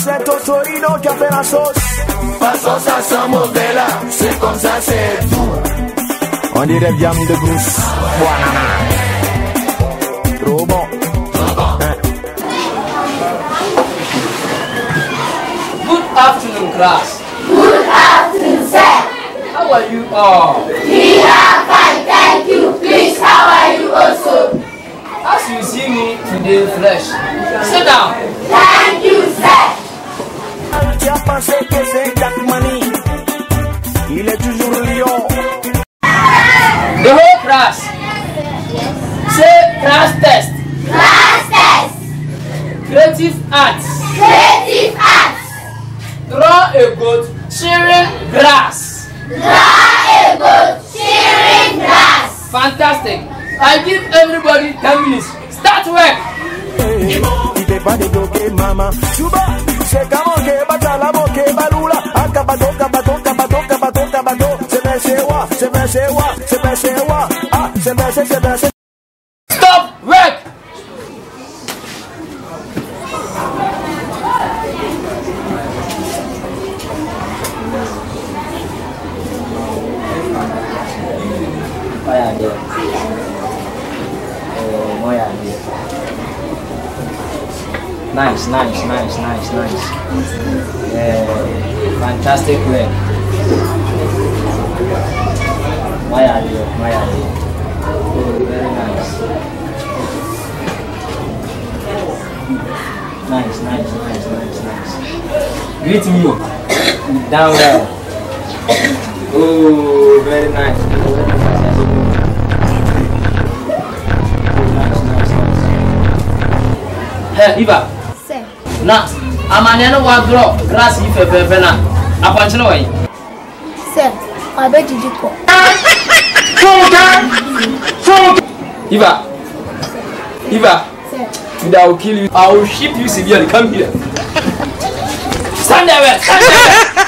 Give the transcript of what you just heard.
c'est Totorino qui a fait la sauce. Passons ça sans mauvais là, c'est comme ça, c'est tout. On dirait viande de brousse. Banana. Trop bon. Good afternoon, class. Good afternoon, sir. How are you all? We are fine, thank you. Please, how are you also? As you see me today fresh. Sit down. The whole class. Say class test. Class test. Creative arts. Creative arts. Draw a goat shearing grass. Draw a goat shearing grass. Fantastic. I give everybody 10 minutes. Start work. Il te pas de bloquer maman. Stop! Wreck! Nice, nice, nice, nice, nice. Yeah, fantastic work. Moja nie, moja nie. Very nice. Nice, nice, nice, nice, nice. Greet me down there. Oh, very nice. Hey, Iba. Sir. Now, amanyano wa dro. grass ife fe na. Apanchino wa yi. Sir, my bed is Eva. Eva. Today I will kill you. I will ship you severely. Come here. Stand there. Stand there.